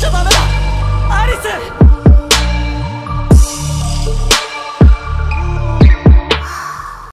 ちゃダメだアリス